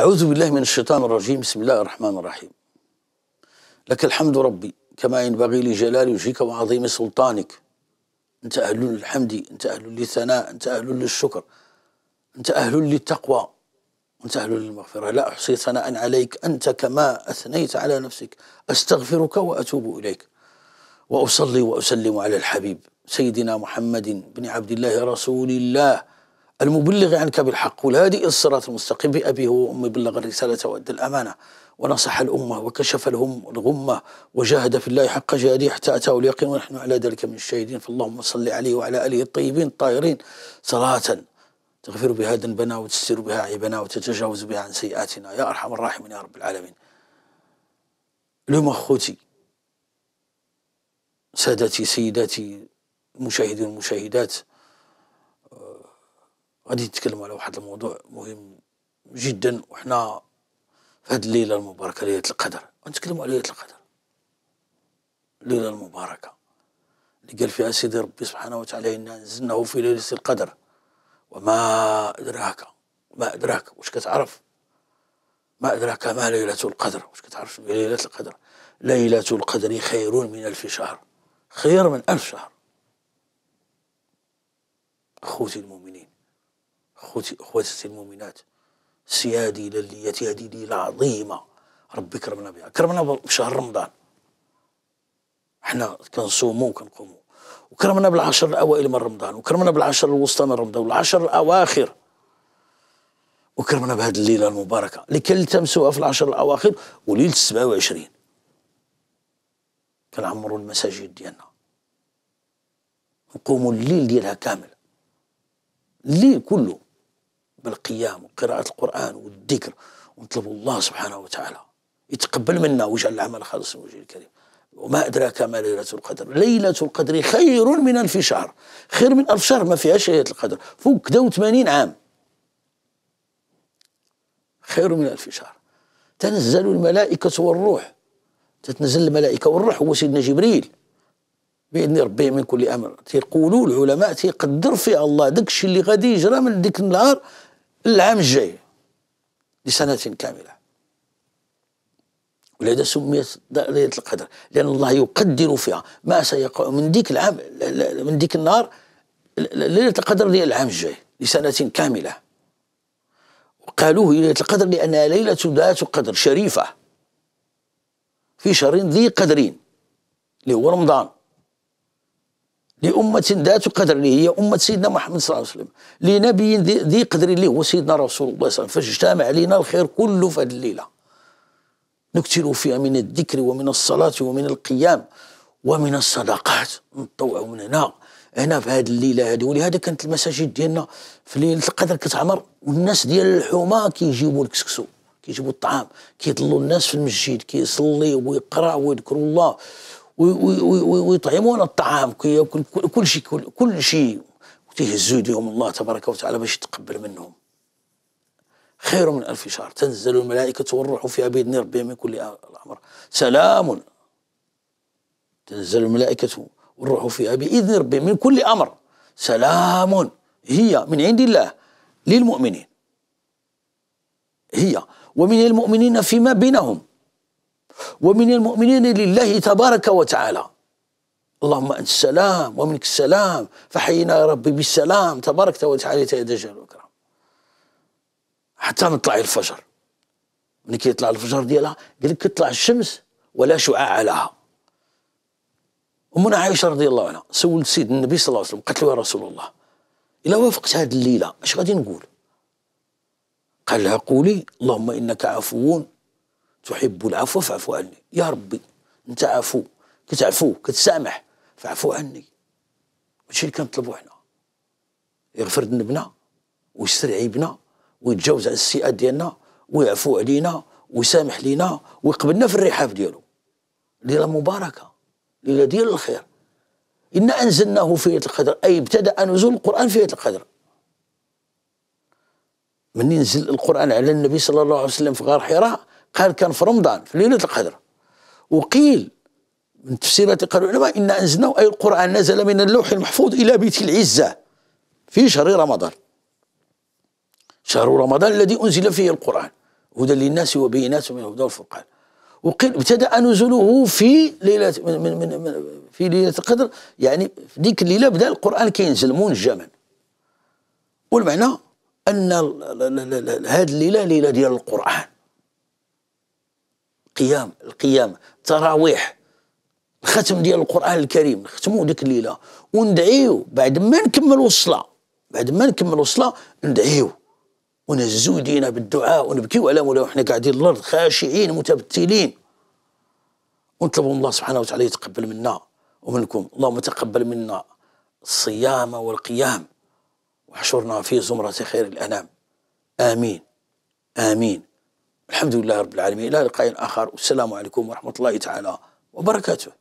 أعوذ بالله من الشيطان الرجيم. بسم الله الرحمن الرحيم. لك الحمد ربي كما ينبغي لجلال وجهك وعظيم سلطانك. أنت أهل للحمد أنت أهل للثناء أنت أهل للشكر أنت أهل للتقوى أنت أهل للمغفرة. لا أحصي ثناء عليك أنت كما أثنيت على نفسك. أستغفرك وأتوب إليك. وأصلي وأسلم على الحبيب سيدنا محمد بن عبد الله رسول الله. المبلغ عنك بالحق والهادي الصراط المستقيم. بأبيه وأمي بلغ الرسالة وأدى الأمانة ونصح الأمة وكشف لهم الغمة وجاهد في الله حق جهاده حتى أتاه اليقين ونحن على ذلك من الشاهدين. فاللهم صل عليه وعلى آله الطيبين الطاهرين. صلاة تغفر بها ذنبنا وتستر بها عيبنا وتتجاوز بها عن سيئاتنا. يا أرحم الراحمين يا رب العالمين. اليوم أخوتي سادتي سيداتي المشاهدين والمشاهدات غادي نتكلموا على واحد الموضوع مهم جدا وحنا في هذه الليلة المباركة ليلة القدر. نتكلموا على ليلة القدر. الليلة المباركة. اللي قال فيها سيدي ربي سبحانه وتعالى إنا أنزلناه في ليلة القدر. وما أدراك ما أدراك. واش كتعرف؟ ما أدراك ما ليلة القدر. واش كتعرف ليلة القدر؟ ليلة القدر خير من ألف شهر. خير من ألف شهر. أخوتي المؤمنين. أخواتي المؤمنات. سيادي لليتي هذه ليلة عظيمة ربي كرمنا بها. كرمنا بشهر رمضان. إحنا كنصوموا وكنقوموا وكرمنا بالعشر الأوائل من رمضان. وكرمنا بالعشر الوسطى من رمضان. والعشر الأواخر. وكرمنا بهذه الليلة المباركة. اللي كنلتمسوها في العشر الأواخر وليلة 27 كنعمروا المساجد ديالنا. نقوموا الليل ديالها كامل. الليل كله. بالقيام وقراءة القرآن والذكر ونطلبوا الله سبحانه وتعالى يتقبل منا ويجعل العمل خالص من وجه الكريم. وما أدراك ما ليلة القدر. ليلة القدر خير من ألف شهر. خير من ألف شهر ما فيهاش ليلة القدر. فوق كدا 80 عام. خير من ألف شهر. تنزل الملائكة والروح. تتنزل الملائكة والروح. هو سيدنا جبريل. بإذن ربي من كل أمر. تيقولوا العلماء تيقدر فيها الله. داك الشيء اللي غادي يجرى من ديك النهار العام الجاي لسنة كاملة. ولهذا سميت ليلة القدر لأن الله يقدر فيها. ما سيقع من ديك العام من ديك النهار ليلة القدر ديال العام الجاي لسنة كاملة. وقالوه ليلة القدر لأنها ليلة ذات قدر شريفة. في شهر ذي قدرين اللي هو رمضان. لأمة ذات قدر اللي هي أمة سيدنا محمد صلى الله عليه وسلم لنبي ذي قدر اللي هو سيدنا رسول الله صلى الله عليه وسلم فاجتمع علينا الخير كله في هذه الليلة. نكثر فيها من الذكر ومن الصلاة ومن القيام ومن الصدقات نطوع من هنا هنا في هذه الليلة هذه. ولهذا كانت المساجد ديالنا في ليلة القدر كتعمر والناس ديال الحومة كيجيبوا الكسكسو كيجيبوا الطعام كيطلوا الناس في المسجد كيصلي ويقرأ ويذكروا الله. ويطعمون الطعام كل شيء كل, كل شيء. وتهزوا يديهم الله تبارك وتعالى باش يتقبل منهم. خير من ألف شهر. تنزل الملائكة والروح فيها بإذن ربهم من كل الأمر. سلام. تنزل الملائكة والروح فيها بإذن ربهم من كل أمر. سلام. هي من عند الله للمؤمنين. هي. ومن المؤمنين فيما بينهم. ومن المؤمنين لله تبارك وتعالى. اللهم أنت السلام ومنك السلام فحينا يا ربي بالسلام. تبارك وتعالى يا جل وكرم حتى نطلع الفجر. ملي كيطلع الفجر ديالها؟ قال لك كتطلع الشمس ولا شعاع لها أمنا عائشة رضي الله عنها سولت سيدنا النبي صلى الله عليه وسلم قالت له يا رسول الله إلا وافقت هذه الليلة اش غادي نقول؟ قال لها قولي اللهم إنك عفو تحب العفو فاعف عني. يا ربي انت عفو. كتعفو كتسامح فاعفو عني. هادشي اللي كنطلبو حنا. يغفر ذنبنا ويستر عيبنا ويتجاوز على السيئات ديالنا ويعفو علينا ويسامح لينا ويقبلنا في الرحاب ديالو. ليلة مباركة ليلة ديال الخير. إنا أنزلناه في ليلة القدر أي ابتدأ نزول القرآن في ليلة القدر. من ينزل القرآن على النبي صلى الله عليه وسلم في غار حراء قال كان في رمضان في ليلة القدر. وقيل من تفسيرات قالوا العلماء إن أنزلناه أي القرآن نزل من اللوح المحفوظ إلى بيت العزة في شهر رمضان. شهر رمضان الذي أنزل فيه القرآن هدى للناس وبينات من الهدى والفرقان. وقيل ابتدأ نزوله في ليلة من من من في ليلة القدر يعني في ديك الليلة بدأ القرآن كينزل منجما. والمعنى أن هذه الليلة ليلة ديال القرآن. قيام القيام تراويح. الختم ديال القرآن الكريم نختموا ديك الليلة. وندعيو بعد ما نكملوا الصلاه بعد ما نكملوا الصلاه ندعيو. ونهزوا يدينا بالدعاء ونبكيو على مولانا. وحنا قاعدين الأرض خاشعين متبتلين. ونطلبوا من الله سبحانه وتعالى يتقبل منا ومنكم. اللهم تقبل منا الصيام والقيام. واحشرنا في زمرة خير الأنام. آمين. آمين. الحمد لله رب العالمين. إلى لقاء آخر. والسلام عليكم ورحمة الله تعالى وبركاته.